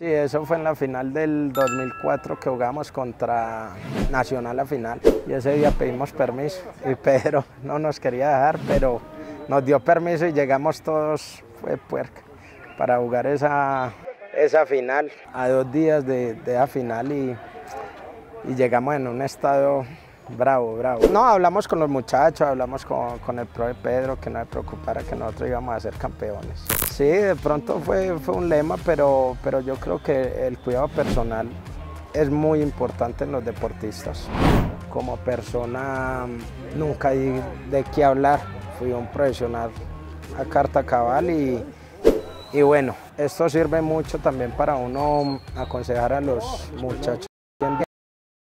Sí, eso fue en la final del 2004 que jugamos contra Nacional la final y ese día pedimos permiso y Pedro no nos quería dejar, pero nos dio permiso y llegamos todos, fue puerca, para jugar esa, esa final a dos días de, de la final y, y llegamos en un estado bravo, bravo. No, hablamos con los muchachos, hablamos con, con el profe Pedro que no se preocupara que nosotros íbamos a ser campeones. Sí, de pronto fue, fue un lema, pero, pero yo creo que el cuidado personal es muy importante en los deportistas. Como persona nunca hay de qué hablar, fui un profesional a carta cabal y, y bueno, esto sirve mucho también para uno aconsejar a los muchachos.